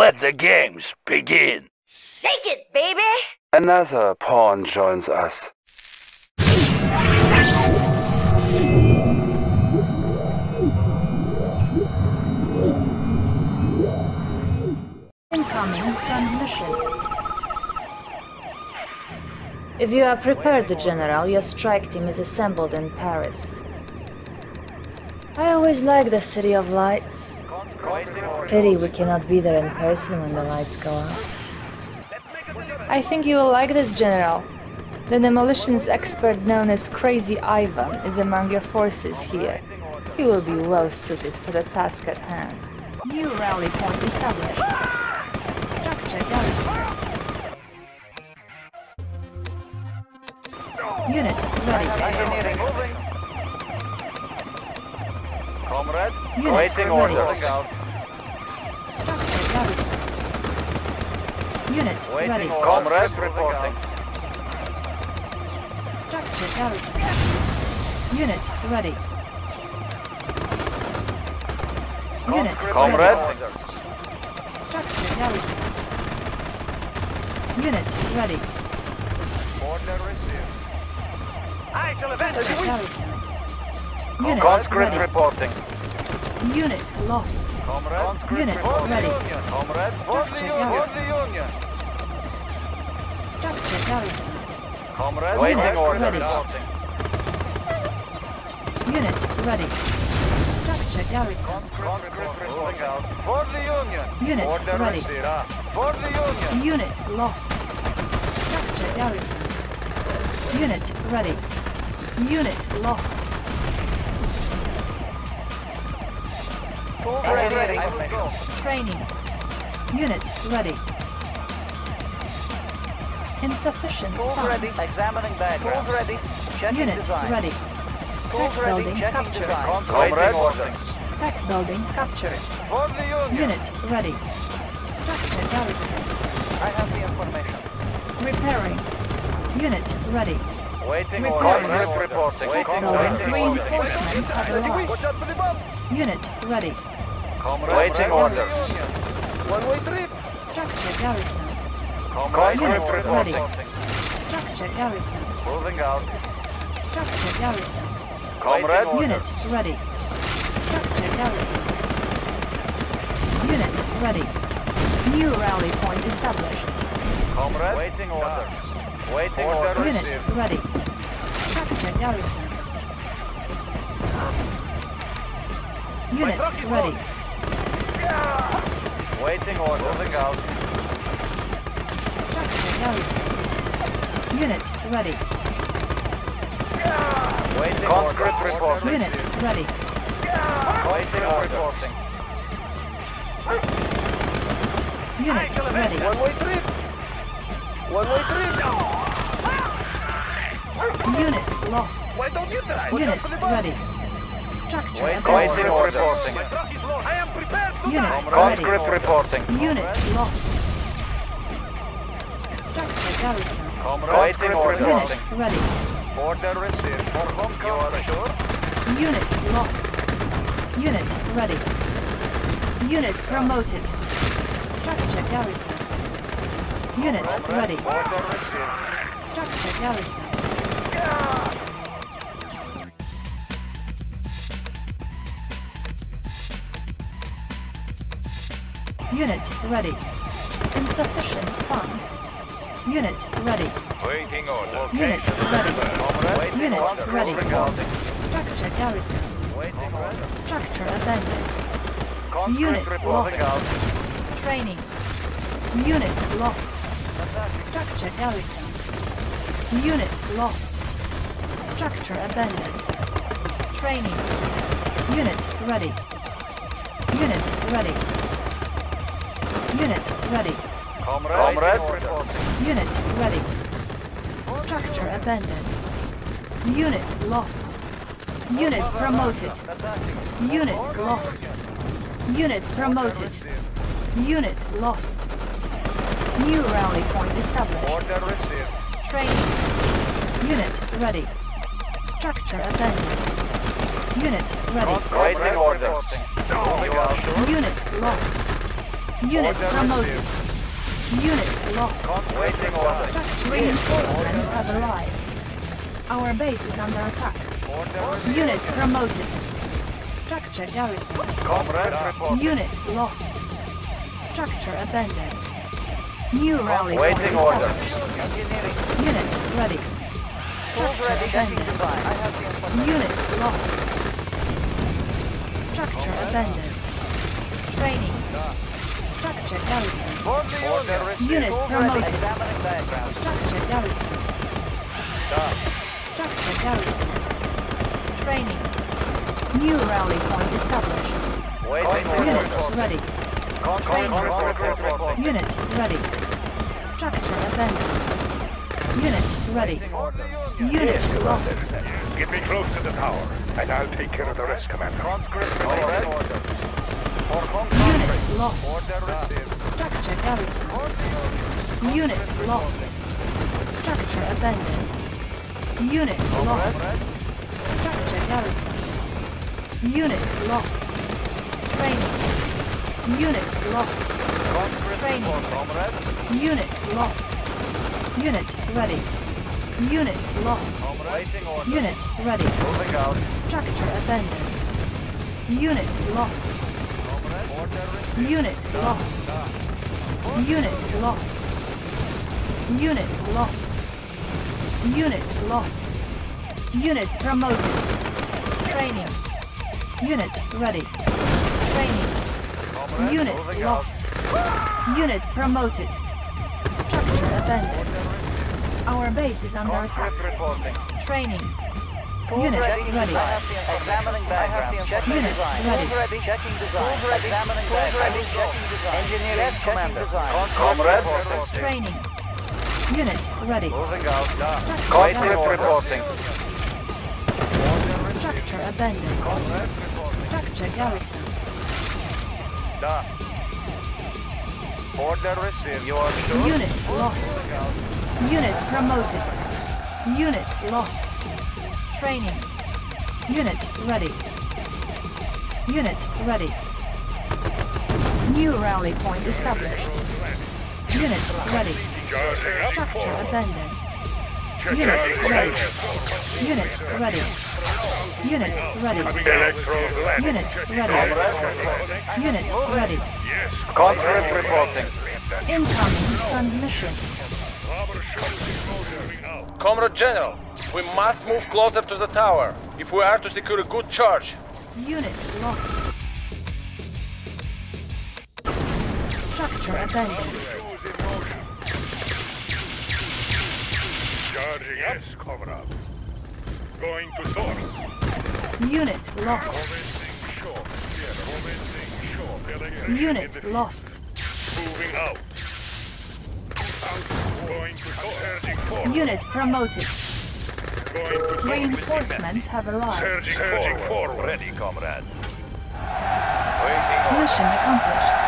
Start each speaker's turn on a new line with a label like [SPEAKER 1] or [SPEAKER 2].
[SPEAKER 1] Let the games begin.
[SPEAKER 2] Shake it, baby!
[SPEAKER 3] Another pawn joins us.
[SPEAKER 4] Incoming transmission. If you are prepared, General, your strike team is assembled in Paris. I always like the City of Lights. Pity we cannot be there in person when the lights go out. I think you will like this, General. The demolitions expert known as Crazy Ivan is among your forces here. He will be well suited for the task at hand. New rally point established. Structure garrison. Unit ready.
[SPEAKER 5] Engineering moving. Comrade,
[SPEAKER 4] Unit
[SPEAKER 5] waiting
[SPEAKER 4] ready. Garrison. Unit
[SPEAKER 5] Waiting
[SPEAKER 4] ready.
[SPEAKER 5] Comrade, reporting.
[SPEAKER 4] Structure garrison. Unit ready. Unit
[SPEAKER 5] Comrade,
[SPEAKER 4] ready. Structure garrison. Unit ready.
[SPEAKER 5] order received. I shall
[SPEAKER 4] Structure garrison. Unit
[SPEAKER 5] Conscript
[SPEAKER 4] ready.
[SPEAKER 5] reporting.
[SPEAKER 4] Unit lost.
[SPEAKER 5] Comrade,
[SPEAKER 4] Unit ready.
[SPEAKER 5] Union. Comrade, for the
[SPEAKER 4] Structure garrison. Structure garrison.
[SPEAKER 5] Comrade,
[SPEAKER 4] Waiting
[SPEAKER 5] waiting
[SPEAKER 4] order.
[SPEAKER 5] order.
[SPEAKER 4] Ready.
[SPEAKER 5] Reporting.
[SPEAKER 4] Unit ready. Structure garrison.
[SPEAKER 5] Conscript reporting out. For the Union.
[SPEAKER 4] Unit
[SPEAKER 5] order
[SPEAKER 4] ready.
[SPEAKER 5] For the Union.
[SPEAKER 4] Unit lost. Structure garrison. Unit ready. Unit lost.
[SPEAKER 5] Ready. I.
[SPEAKER 4] Training. Unit ready. Insufficient
[SPEAKER 5] Tools ready. Examining background. Tools ready. Checking
[SPEAKER 4] Unit
[SPEAKER 5] design.
[SPEAKER 4] ready.
[SPEAKER 5] Tools
[SPEAKER 4] Tech
[SPEAKER 5] ready.
[SPEAKER 4] building
[SPEAKER 5] Checking
[SPEAKER 4] captured.
[SPEAKER 5] design. Comrade, order.
[SPEAKER 4] Tech building captured.
[SPEAKER 5] For the Union.
[SPEAKER 4] Unit ready. Structure garrison.
[SPEAKER 5] I have the information.
[SPEAKER 4] Repairing. Unit ready.
[SPEAKER 5] Waiting
[SPEAKER 4] Report.
[SPEAKER 5] order. Conscript reporting. Waiting
[SPEAKER 4] Building
[SPEAKER 5] order.
[SPEAKER 4] reinforcements have arrived.
[SPEAKER 5] Watch out for the bomb.
[SPEAKER 4] Unit ready.
[SPEAKER 5] Comrade, waiting order. One-way trip.
[SPEAKER 4] Structure garrison.
[SPEAKER 5] Comrade,
[SPEAKER 4] Unit
[SPEAKER 5] conscript
[SPEAKER 4] ready.
[SPEAKER 5] reporting.
[SPEAKER 4] Structure garrison.
[SPEAKER 5] Moving out.
[SPEAKER 4] Structure garrison.
[SPEAKER 5] Comrade,
[SPEAKER 4] Unit ready. Structure garrison. Unit ready. New rally point established.
[SPEAKER 5] Comrade, waiting order. Waiting order
[SPEAKER 4] Unit
[SPEAKER 5] received.
[SPEAKER 4] ready. Structure garrison. Unit
[SPEAKER 5] truck is
[SPEAKER 4] ready.
[SPEAKER 5] Waiting order. Moving out.
[SPEAKER 4] Structure garrison. Unit ready.
[SPEAKER 5] Waiting conscript reporting.
[SPEAKER 4] Unit ready.
[SPEAKER 5] Waiting order. Reporting.
[SPEAKER 4] Unit ready.
[SPEAKER 5] One-way trip. One-way trip.
[SPEAKER 4] Unit lost.
[SPEAKER 5] Why don't you try?
[SPEAKER 4] Unit ready. Structure
[SPEAKER 5] Waiting
[SPEAKER 4] abandoned.
[SPEAKER 5] order. Reporting.
[SPEAKER 4] Unit
[SPEAKER 5] die.
[SPEAKER 4] ready.
[SPEAKER 5] Conscript reporting.
[SPEAKER 4] Unit lost. Structure garrison.
[SPEAKER 5] Waiting order.
[SPEAKER 4] Unit ready.
[SPEAKER 5] Order received. For home you are sure?
[SPEAKER 4] Unit lost. Unit ready. Unit promoted. Structure garrison. Unit ready.
[SPEAKER 5] Order received.
[SPEAKER 4] Structure garrison. Unit ready. Insufficient funds. Unit ready.
[SPEAKER 5] Waiting order.
[SPEAKER 4] Unit ready.
[SPEAKER 5] Waiting
[SPEAKER 4] Unit
[SPEAKER 5] order.
[SPEAKER 4] ready. Structure garrison.
[SPEAKER 5] Waiting order.
[SPEAKER 4] Structure abandoned. Unit lost.
[SPEAKER 5] out.
[SPEAKER 4] Training. Unit lost. Structure garrison. Unit lost. Structure abandoned. Training. Unit ready. Unit ready. Unit ready.
[SPEAKER 5] Comrade, Comrade reporting.
[SPEAKER 4] Unit ready. Structure abandoned. Unit lost. Unit promoted. Unit lost. Unit promoted. Unit lost. New rally point established.
[SPEAKER 5] Order received.
[SPEAKER 4] Training. Unit ready. Structure abandoned. Unit ready.
[SPEAKER 5] Waiting order.
[SPEAKER 4] Unit lost. Unit promoted. Unit lost.
[SPEAKER 5] Waiting order.
[SPEAKER 4] Reinforcements have arrived. Our base is under attack. Unit promoted. Structure garrison. Unit lost. Structure abandoned. New rally point
[SPEAKER 5] order.
[SPEAKER 4] established. Unit ready. Structure abandoned.
[SPEAKER 5] design. I have the information.
[SPEAKER 4] Unit lost. Structure abandoned. Training. Structure garrison. Unit promoted. Structure garrison.
[SPEAKER 5] Done.
[SPEAKER 4] Structure garrison. Training. New rally point established.
[SPEAKER 5] Waiting
[SPEAKER 4] Unit ready.
[SPEAKER 5] Training.
[SPEAKER 4] Unit ready. Structure abandoned. Unit ready. Unit lost.
[SPEAKER 1] Get me close to the tower, and I'll take care of the rest, Commander.
[SPEAKER 5] Conscript order.
[SPEAKER 4] Unit lost. Structure garrison. Unit lost. Structure abandoned. Unit lost. Structure garrison. Unit lost. Training. Unit lost. Training. Unit lost. Unit ready. Unit lost. Unit ready. Structure abandoned. Unit lost. Unit lost. Unit lost. Unit lost. Unit lost. Unit promoted. Training. Unit ready. Training. Unit lost. Unit promoted. Structure abandoned. Our base is under attack. Training. Unit
[SPEAKER 5] Checking
[SPEAKER 4] ready.
[SPEAKER 5] Examining diagram. Checking
[SPEAKER 4] Unit
[SPEAKER 5] design.
[SPEAKER 4] ready.
[SPEAKER 5] Ready. Checking design. Examining diagram. Checking design. Engineering. Checking design. Comrade.
[SPEAKER 4] Training. Unit ready.
[SPEAKER 5] Moving out.
[SPEAKER 4] Structure
[SPEAKER 5] Waiting reporting.
[SPEAKER 4] Structure abandoned. Structure garrison.
[SPEAKER 5] Done. Order received. You are sure?
[SPEAKER 4] Unit lost. Unit promoted. Unit lost. Training. Unit ready. Unit ready. New rally point established. Unit ready. Structure abandoned. Unit ready. Unit ready. Unit ready. Unit ready. Unit ready.
[SPEAKER 5] Conscript reporting.
[SPEAKER 4] Incoming transmission.
[SPEAKER 2] Comrade General, we must move closer to the tower if we are to secure a good charge.
[SPEAKER 4] Unit lost. Structure abandoned.
[SPEAKER 1] Charging yes, comrade. Going to source.
[SPEAKER 4] Unit lost.
[SPEAKER 1] Short. Short.
[SPEAKER 4] Unit lost.
[SPEAKER 1] Moving out. Out. Going to source.
[SPEAKER 4] Unit promoted.
[SPEAKER 1] Going.
[SPEAKER 4] Reinforcements have arrived.
[SPEAKER 1] Surging, Surging forward.
[SPEAKER 5] Ready, comrade. Waiting order.
[SPEAKER 4] Mission accomplished.